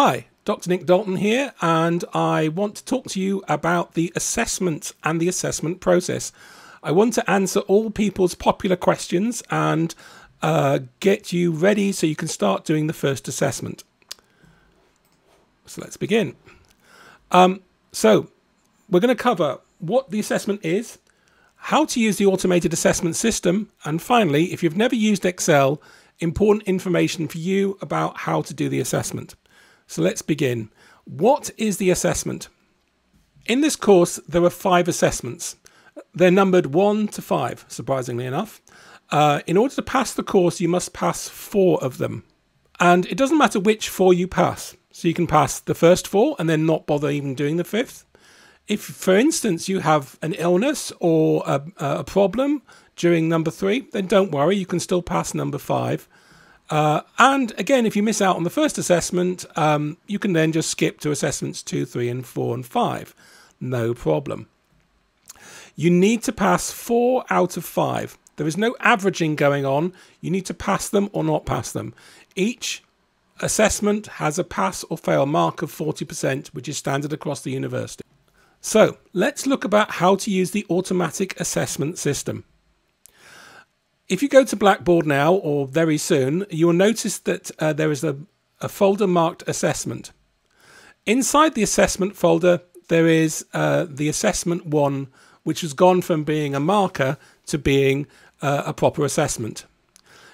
Hi, Dr. Nick Dalton here, and I want to talk to you about the assessment and the assessment process. I want to answer all people's popular questions and uh, get you ready so you can start doing the first assessment. So let's begin. Um, so we're going to cover what the assessment is, how to use the automated assessment system, and finally, if you've never used Excel, important information for you about how to do the assessment. So let's begin. What is the assessment? In this course, there are five assessments. They're numbered one to five, surprisingly enough. Uh, in order to pass the course, you must pass four of them. And it doesn't matter which four you pass. So you can pass the first four and then not bother even doing the fifth. If, for instance, you have an illness or a, a problem during number three, then don't worry, you can still pass number five. Uh, and again, if you miss out on the first assessment, um, you can then just skip to assessments two, three, and four and five. No problem. You need to pass four out of five. There is no averaging going on. You need to pass them or not pass them. Each assessment has a pass or fail mark of 40%, which is standard across the university. So let's look about how to use the automatic assessment system. If you go to Blackboard now or very soon, you will notice that uh, there is a, a, folder marked assessment. Inside the assessment folder, there is uh, the assessment one, which has gone from being a marker to being uh, a proper assessment.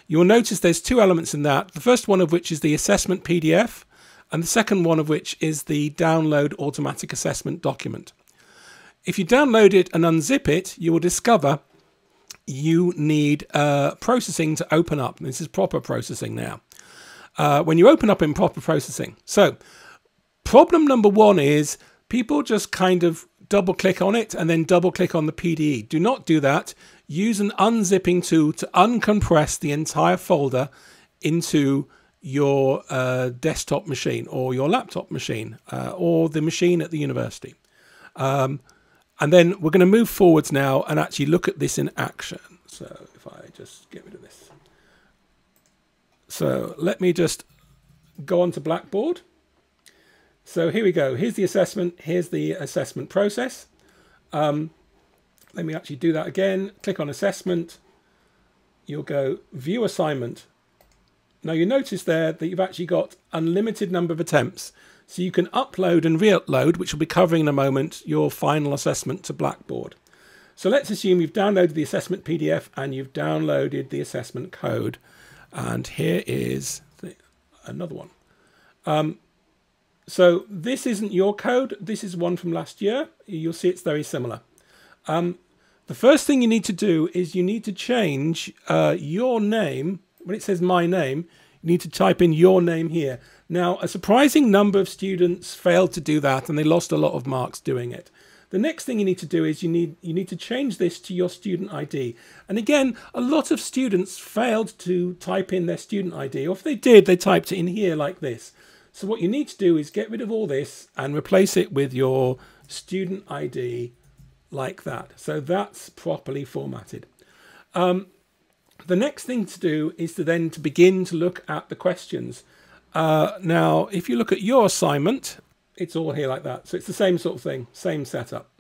You will notice there's two elements in that. The first one of which is the assessment PDF, and the second one of which is the download automatic assessment document. If you download it and unzip it, you will discover you need uh, processing to open up. This is proper processing now. Uh, when you open up in proper processing. So, problem number one is people just kind of double click on it and then double click on the PDE. Do not do that. Use an unzipping tool to uncompress the entire folder into your uh, desktop machine or your laptop machine uh, or the machine at the university. Um, and then we're going to move forwards now and actually look at this in action. So if I just get rid of this. So let me just go on to Blackboard. So here we go. Here's the assessment. Here's the assessment process. Um, let me actually do that again. Click on assessment. You'll go view assignment. Now you notice there that you've actually got unlimited number of attempts. So you can upload and re-upload, which we'll be covering in a moment, your final assessment to Blackboard. So let's assume you've downloaded the assessment PDF and you've downloaded the assessment code. And here is the, another one. Um, so this isn't your code. This is one from last year. You'll see it's very similar. Um, the first thing you need to do is you need to change uh, your name. When it says my name, you need to type in your name here. Now, a surprising number of students failed to do that and they lost a lot of marks doing it. The next thing you need to do is you need you need to change this to your student ID. And again, a lot of students failed to type in their student ID, or if they did, they typed it in here like this. So what you need to do is get rid of all this and replace it with your student ID like that. So that's properly formatted. Um, the next thing to do is to then to begin to look at the questions. Uh, now, if you look at your assignment, it's all here like that. So it's the same sort of thing, same setup.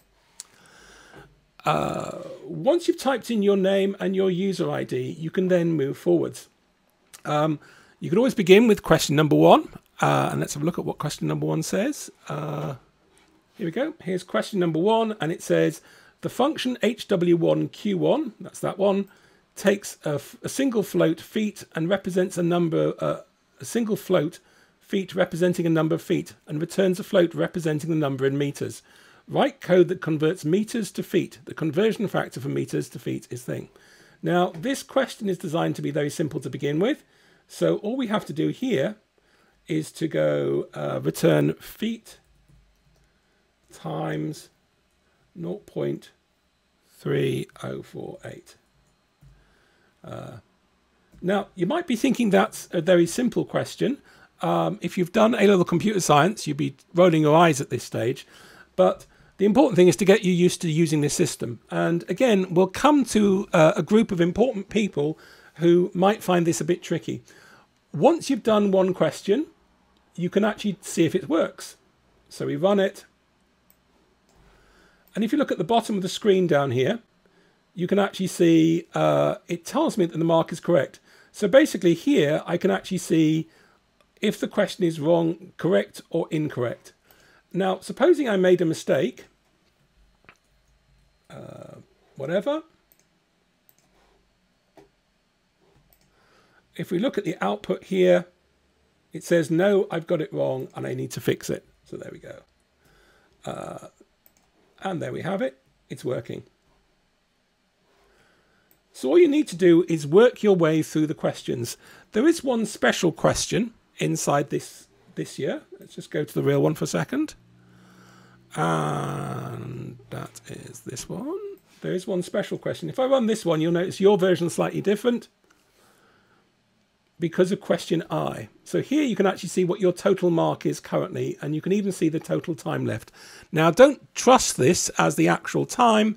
Uh, once you've typed in your name and your user ID, you can then move forwards. Um, you can always begin with question number one. Uh, and let's have a look at what question number one says. Uh, here we go. Here's question number one. And it says the function hw1q1, that's that one, takes a, single float feet and represents a number, uh, a single float feet representing a number of feet and returns a float representing the number in meters. Write code that converts meters to feet. The conversion factor for meters to feet is thing. Now, this question is designed to be very simple to begin with. So all we have to do here is to go uh, return feet times 0.3048. Uh, now, you might be thinking that's a very simple question. Um, if you've done A-level computer science, you'd be rolling your eyes at this stage. But the important thing is to get you used to using this system. And again, we'll come to uh, a group of important people who might find this a bit tricky. Once you've done one question, you can actually see if it works. So we run it. And if you look at the bottom of the screen down here, you can actually see uh, it tells me that the mark is correct. So basically here I can actually see if the question is wrong, correct or incorrect. Now, supposing I made a mistake, uh, whatever. If we look at the output here, it says, no, I've got it wrong and I need to fix it. So there we go. Uh, and there we have it. It's working. So all you need to do is work your way through the questions. There is one special question inside this this year. Let's just go to the real one for a second. And that is this one. There is one special question. If I run this one, you'll notice your version is slightly different because of question I. So here you can actually see what your total mark is currently, and you can even see the total time left. Now, don't trust this as the actual time,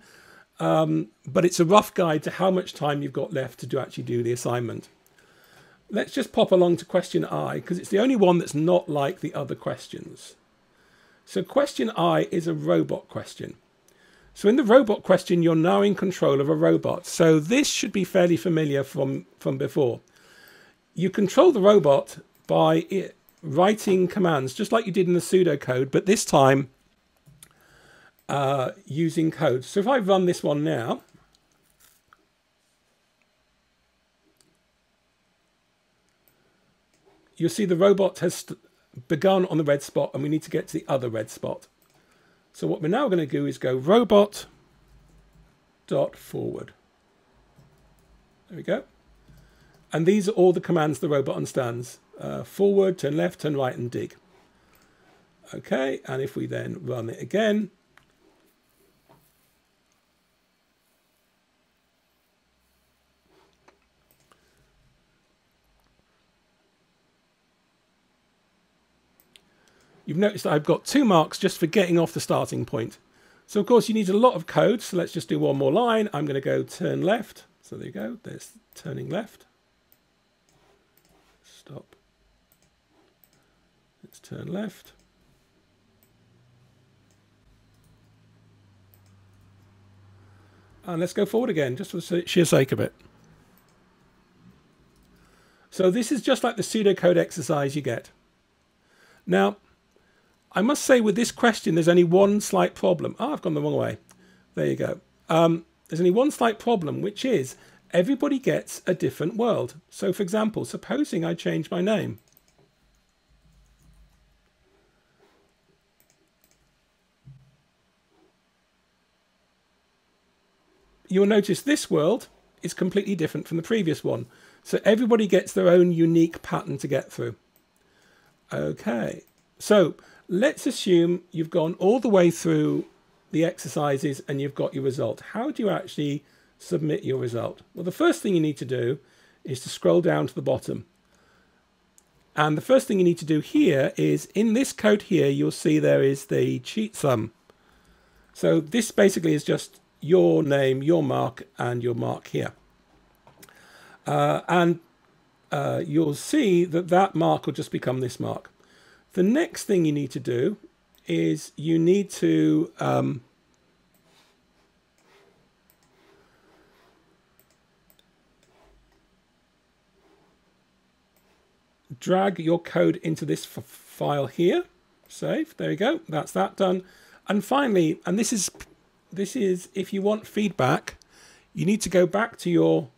um, but it's a rough guide to how much time you've got left to do, actually do the assignment. Let's just pop along to question I, because it's the only one that's not like the other questions. So question I is a robot question. So in the robot question, you're now in control of a robot. So this should be fairly familiar from, from before. You control the robot by writing commands, just like you did in the pseudocode, but this time uh, using code. So if I run this one now, you'll see the robot has begun on the red spot and we need to get to the other red spot. So what we're now going to do is go robot dot forward. There we go. And these are all the commands the robot understands. Uh, forward, turn left, turn right, and dig. Okay, and if we then run it again, you've noticed that I've got two marks just for getting off the starting point. So of course you need a lot of code, so let's just do one more line. I'm going to go turn left. So there you go, there's turning left. Stop. Let's turn left. And let's go forward again, just for the sheer sake of it. So this is just like the pseudocode exercise you get. Now, I must say with this question, there's only one slight problem. Oh, I've gone the wrong way. There you go. Um, there's only one slight problem, which is everybody gets a different world. So for example, supposing I change my name. You'll notice this world is completely different from the previous one. So everybody gets their own unique pattern to get through. Okay, so let's assume you've gone all the way through the exercises and you've got your result. How do you actually submit your result? Well, the first thing you need to do is to scroll down to the bottom. And the first thing you need to do here is in this code here, you'll see there is the checksum. So this basically is just your name, your mark, and your mark here. Uh, and uh, you'll see that that mark will just become this mark. The next thing you need to do is you need to um, drag your code into this file here. Save. There you go. That's that done. And finally, and this is this is if you want feedback, you need to go back to your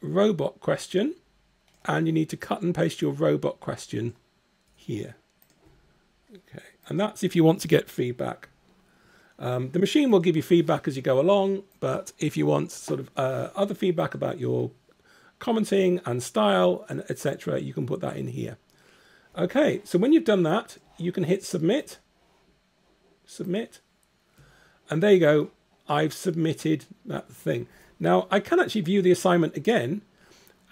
robot question and you need to cut and paste your robot question here. Okay, and that's if you want to get feedback. Um, the machine will give you feedback as you go along, but if you want sort of uh, other feedback about your commenting and style and etc., you can put that in here. Okay, so when you've done that, you can hit submit, submit, and there you go. I've submitted that thing. Now I can actually view the assignment again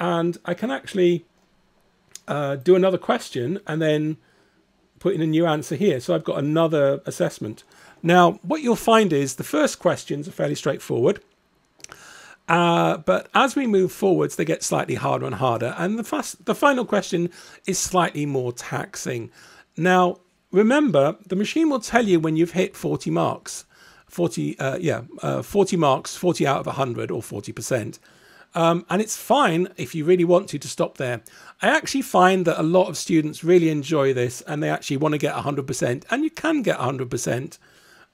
and I can actually uh, do another question and then put in a new answer here. So I've got another assessment. Now, what you'll find is the first questions are fairly straightforward. Uh, but as we move forwards, they get slightly harder and harder. And the, the final question is slightly more taxing. Now, remember, the machine will tell you when you've hit 40 marks. 40, uh, yeah, uh, 40 marks, 40 out of 100 or 40%. Um, and it's fine if you really want to to stop there. I actually find that a lot of students really enjoy this and they actually want to get 100%. And you can get 100%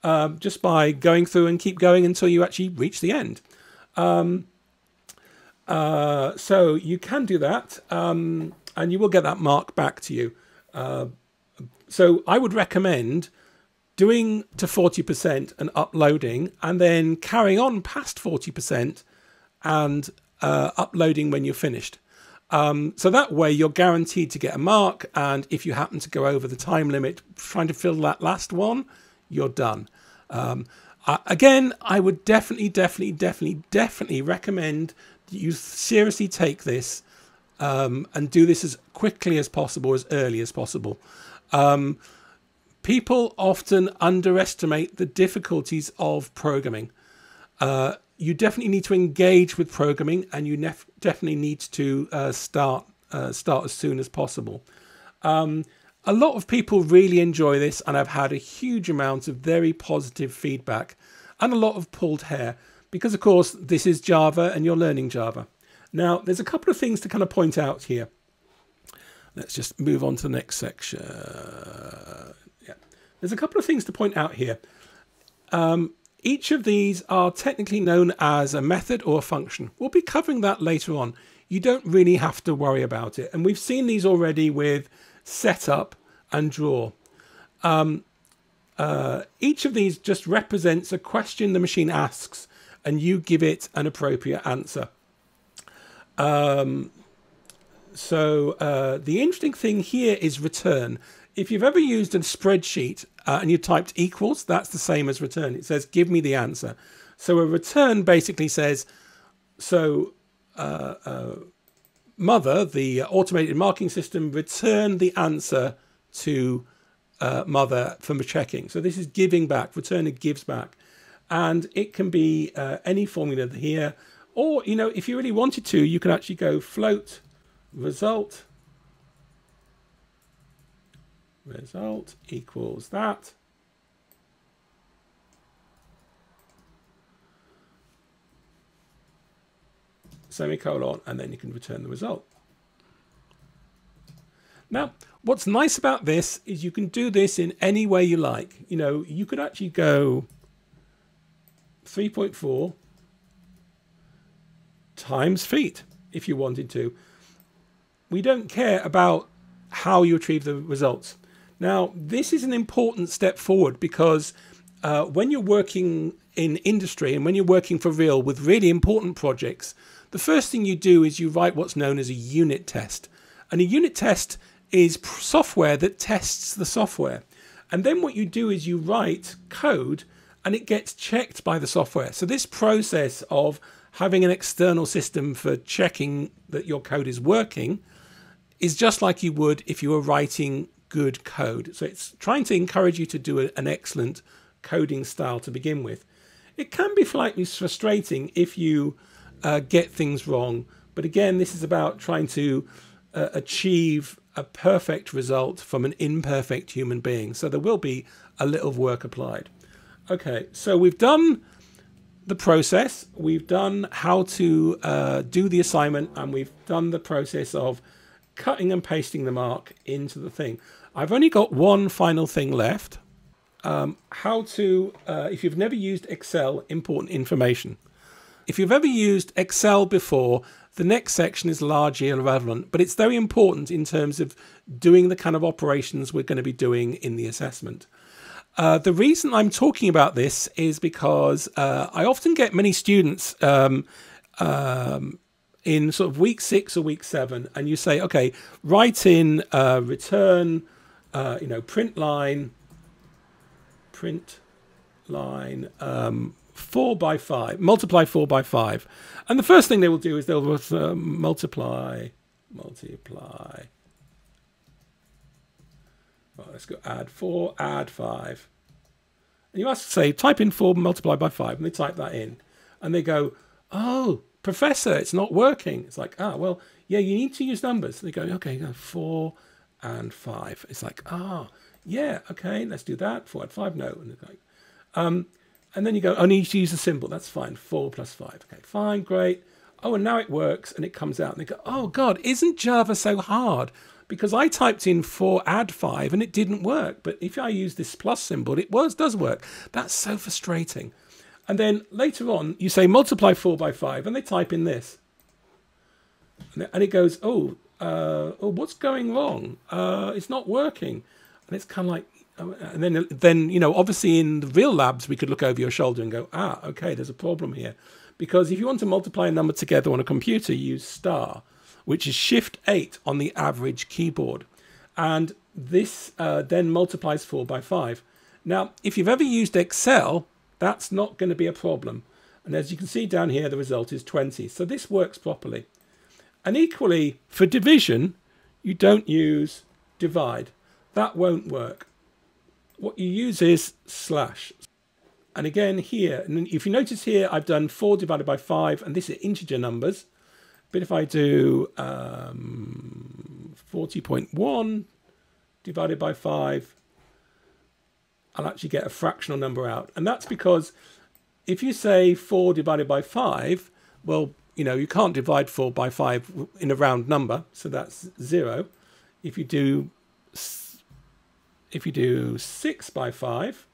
um, just by going through and keep going until you actually reach the end. Um, uh, so you can do that, um, and you will get that mark back to you. Uh, so I would recommend doing to 40% and uploading, and then carrying on past 40% and uh, uploading when you're finished. Um, so that way you're guaranteed to get a mark, and if you happen to go over the time limit trying to fill that last one, you're done. Um, again, I would definitely, definitely, definitely, definitely recommend you seriously take this um, and do this as quickly as possible, as early as possible. Um, people often underestimate the difficulties of programming. Uh, you definitely need to engage with programming, and you definitely need to uh, start uh, start as soon as possible. Um, a lot of people really enjoy this, and I've had a huge amount of very positive feedback and a lot of pulled hair because, of course, this is Java and you're learning Java. Now, there's a couple of things to kind of point out here. Let's just move on to the next section. Yeah, there's a couple of things to point out here. Um, each of these are technically known as a method or a function. We'll be covering that later on. You don't really have to worry about it. And we've seen these already with setup and draw. Um, uh, each of these just represents a question the machine asks, and you give it an appropriate answer. Um, so uh, the interesting thing here is return. If you've ever used a spreadsheet uh, and you typed equals, that's the same as return. It says, give me the answer. So a return basically says, so uh, uh, mother, the automated marking system, return the answer to uh, mother from the checking. So this is giving back, return it gives back. And it can be uh, any formula here. Or, you know, if you really wanted to, you can actually go float result result equals that. Semicolon, and then you can return the result. Now, what's nice about this is you can do this in any way you like. You know, you could actually go 3.4 times feet if you wanted to. We don't care about how you achieve the results. Now, this is an important step forward because uh, when you're working in industry and when you're working for real with really important projects, the first thing you do is you write what's known as a unit test. And a unit test is software that tests the software. And then what you do is you write code and it gets checked by the software. So this process of having an external system for checking that your code is working is just like you would if you were writing good code. So it's trying to encourage you to do a, an excellent coding style to begin with. It can be slightly frustrating if you uh, get things wrong. But again, this is about trying to uh, achieve a perfect result from an imperfect human being. So there will be a little work applied. Okay, so we've done the process, we've done how to uh, do the assignment, and we've done the process of cutting and pasting the mark into the thing. I've only got one final thing left. Um, how to, uh, if you've never used Excel, important information. If you've ever used Excel before, the next section is largely irrelevant, but it's very important in terms of doing the kind of operations we're going to be doing in the assessment. Uh, the reason I'm talking about this is because uh, I often get many students um, um, in sort of week six or week seven, and you say, okay, write in uh, return, uh, you know, print line, print line, um, four by five, multiply four by five. And the first thing they will do is they'll uh, multiply, multiply. Well, let's go add four, add five. And you ask, say, type in four multiplied by five, and they type that in. And they go, oh, professor, it's not working. It's like, ah, well, yeah, you need to use numbers. They go, okay, go four and five. It's like, ah, yeah, okay, let's do that. Four and five, no. And, like, um, and then you go, I need to use a symbol. That's fine. Four plus five. Okay, fine, great. Oh, and now it works and it comes out. And they go, oh, God, isn't Java so hard? Because I typed in four add five and it didn't work. But if I use this plus symbol, it was, does work. That's so frustrating. And then later on, you say multiply 4 by 5, and they type in this. And it goes, oh, uh, oh what's going wrong? Uh, it's not working. And it's kind of like, uh, and then, then, you know, obviously in the real labs, we could look over your shoulder and go, ah, okay, there's a problem here. Because if you want to multiply a number together on a computer, use star, which is shift 8 on the average keyboard. And this uh, then multiplies 4 by 5. Now, if you've ever used Excel, that's not going to be a problem. And as you can see down here, the result is 20. So this works properly. And equally, for division, you don't use divide. That won't work. What you use is slash. And again here, and if you notice here, I've done 4 divided by 5, and this is integer numbers. But if I do um, 40.1 divided by 5, I'll actually get a fractional number out. And that's because if you say 4 divided by 5, well, you know, you can't divide 4 by 5 in a round number, so that's 0. If you do if you do 6 by 5,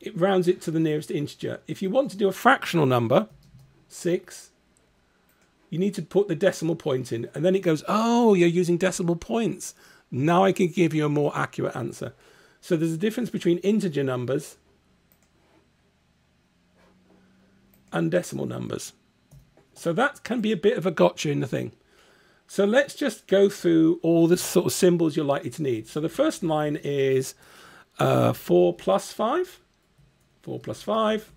it rounds it to the nearest integer. If you want to do a fractional number, 6, you need to put the decimal point in. And then it goes, oh, you're using decimal points. Now I can give you a more accurate answer. So there's a difference between integer numbers and decimal numbers. So that can be a bit of a gotcha in the thing. So let's just go through all the sort of symbols you're likely to need. So the first line is uh, 4 plus 5. 4 plus 5.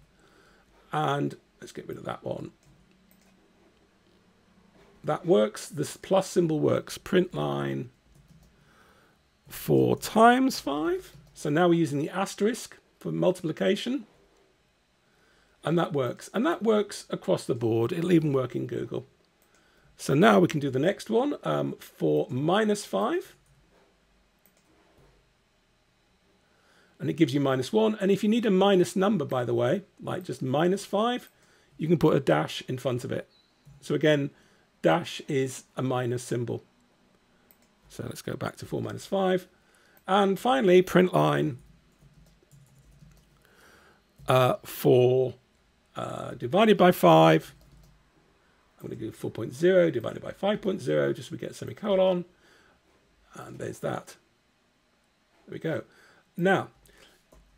And let's get rid of that one. That works. This plus symbol works. Print line 4 times 5. So now we're using the asterisk for multiplication. And that works. And that works across the board. It'll even work in Google. So now we can do the next one um, for minus 5. And it gives you minus 1. And if you need a minus number, by the way, like just minus 5, you can put a dash in front of it. So again, dash is a minus symbol. So let's go back to 4 minus 5. And finally, print line uh, 4 uh, divided by 5. I'm going to do 4.0 divided by 5.0 just so we get semicolon. And there's that. There we go. Now,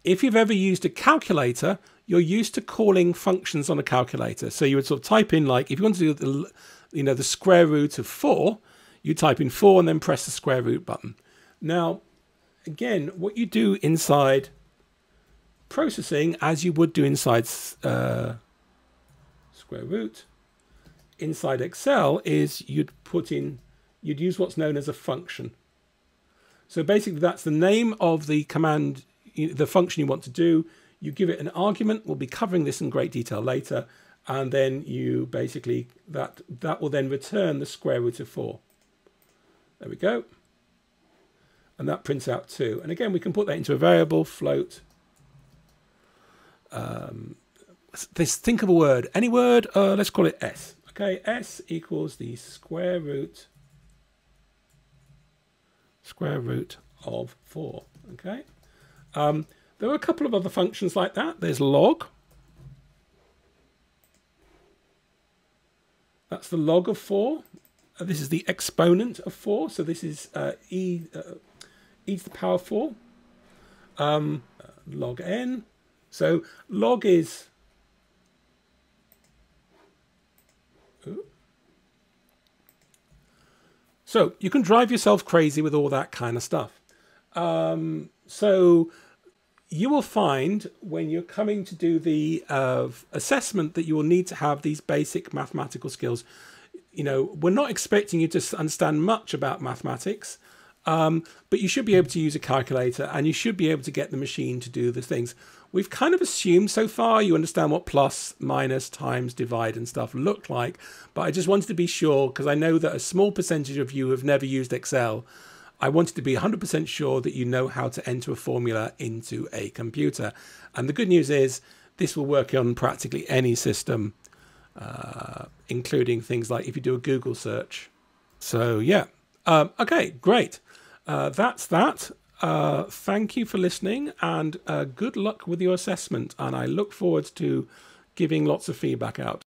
if you've ever used a calculator, you're used to calling functions on a calculator. So you would sort of type in like, if you want to do the, you know, the square root of 4, you type in 4 and then press the square root button. Now, again, what you do inside processing, as you would do inside uh, square root, inside Excel, is you'd put in, you'd use what's known as a function. So basically, that's the name of the command, the function you want to do. You give it an argument. We'll be covering this in great detail later. And then you basically, that, that will then return the square root of 4. There we go. And that prints out 2. And again, we can put that into a variable, float. Um, let's think of a word. Any word, uh, let's call it s. Okay, s equals the square root square root of 4. Okay. Um, there are a couple of other functions like that. There's log. That's the log of 4. Uh, this is the exponent of 4, so this is uh, e, uh, e to the power 4, um, log n. So log is So you can drive yourself crazy with all that kind of stuff. Um, so you will find when you're coming to do the uh, assessment that you will need to have these basic mathematical skills you know, we're not expecting you to understand much about mathematics. Um, but you should be able to use a calculator and you should be able to get the machine to do the things. We've kind of assumed so far you understand what plus, minus, times, divide and stuff look like. But I just wanted to be sure because I know that a small percentage of you have never used Excel. I wanted to be 100% sure that you know how to enter a formula into a computer. And the good news is this will work on practically any system, uh, including things like if you do a Google search. So yeah, um, okay, great. Uh, that's that. Uh, thank you for listening and uh, good luck with your assessment. And I look forward to giving lots of feedback out.